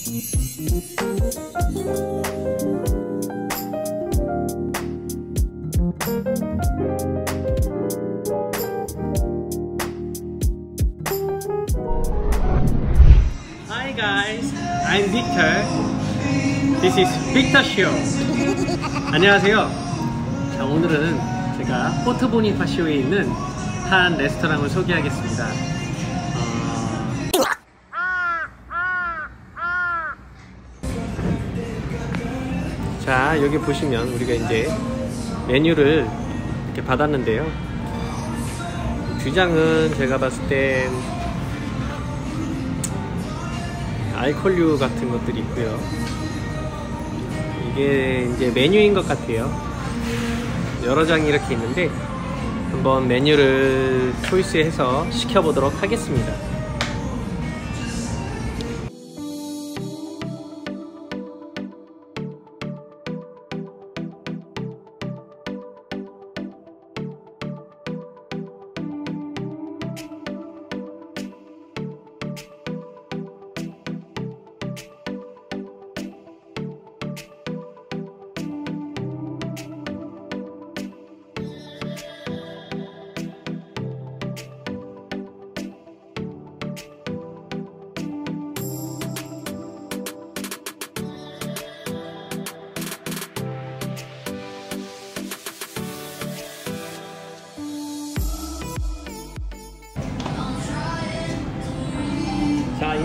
Hi guys, I'm Victor. This is Victor Show. 안녕하세요. 자, 오늘은 제가 포트보니파쇼에 있는 한 레스토랑을 소개하겠습니다. 자, 여기 보시면 우리가 이제 메뉴를 이렇게 받았는데요. 주장은 제가 봤을 땐 알콜류 같은 것들이 있고요. 이게 이제 메뉴인 것 같아요. 여러 장이 이렇게 있는데 한번 메뉴를 초이스해서 시켜보도록 하겠습니다.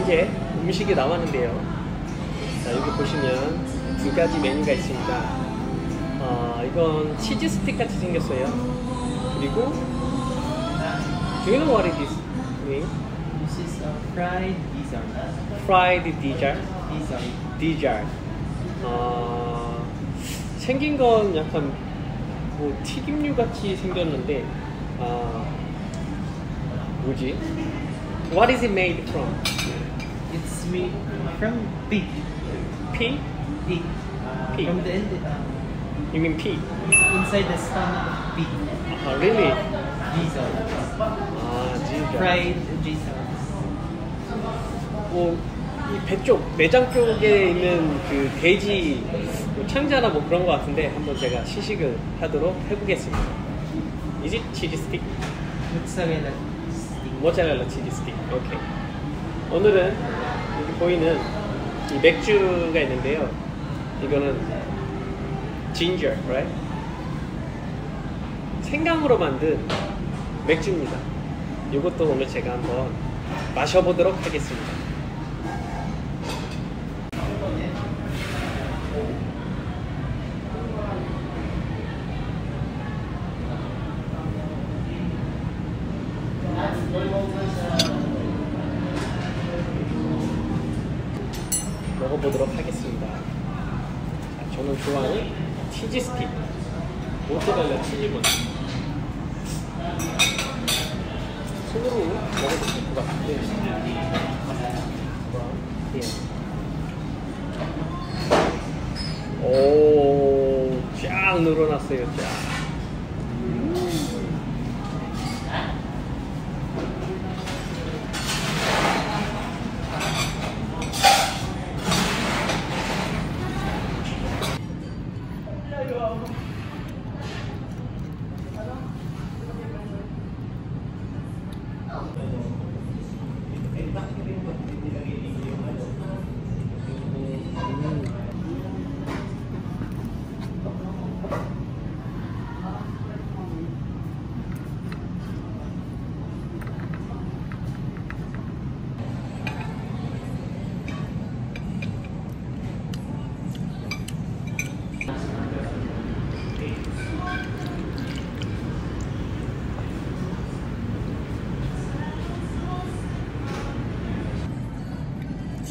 이제 음식이 나왔는데요 자 여기 보시면 두 가지 메뉴가 있습니다 어, 이건 치즈 스틱 같이 생겼어요 그리고 Do you know what it is? mean? This is a fried gizzard. Fried Dijar Gizzard. Dijar 어, 생긴 건 약간 뭐 튀김류 같이 생겼는데 아 뭐지? What is it made from? It's made from pig. Pea? Pig. Uh, Pig. From the end, uh, You mean pea? inside the stomach of pig. 아, really? Gizzard. 아, 진짜. Fried gizzard. 뭐, 이배 쪽, 내장 쪽에 있는 그 돼지 뭐 창자나 뭐 그런 거 같은데 한번 제가 시식을 하도록 해보겠습니다. Is it cheese stick? Mozzarella stick. 모짜렐라 치즈 스틱. 오케이. 오늘은 여기 보이는 이 맥주가 있는데요. 이거는 진저, right? 생강으로 만든 맥주입니다. 이것도 오늘 제가 한번 마셔보도록 하겠습니다. 먹어보도록 하겠습니다. 자, 저는 좋아하는 치즈 스틱. 모짜렐라 치즈본. 손으로 먹어도 될 것 같은데. 예. 오, 쫙 늘어났어요, 쫙.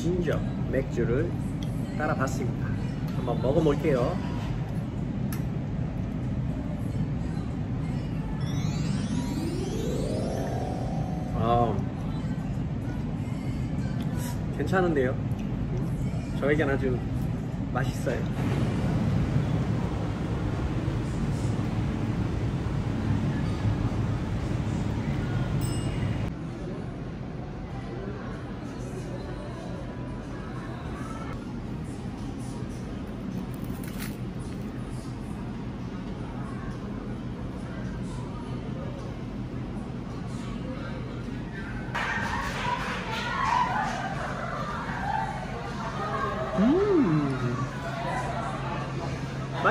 진저 맥주를 따라 봤습니다. 한번 먹어볼게요. 아, 괜찮은데요? 저에겐 아주 맛있어요.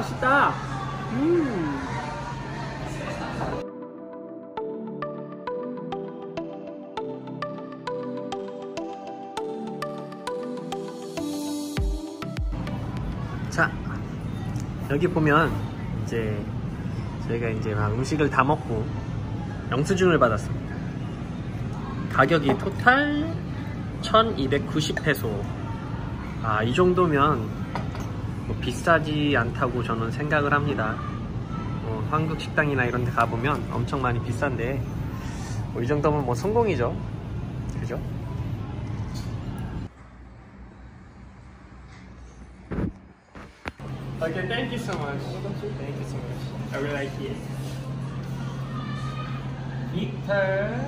맛있다. 음. 자, 여기 보면 이제 저희가 이제 막 음식을 다 먹고 영수증을 받았습니다. 가격이 토탈 1290페소. 아, 이 정도면 뭐 비싸지 않다고 저는 생각을 합니다. 뭐 한국 식당이나 이런 데 가보면 엄청 많이 비싼데 뭐 이 정도면 뭐 성공이죠. 그죠? Okay, thank you so much. Thank you so much. I really like it. Victor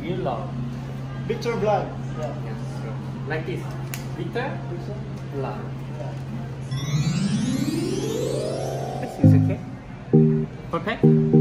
Villa. Victor Blood. Yeah. Yes. So, like this. Victor Villa. This is okay. Perfect.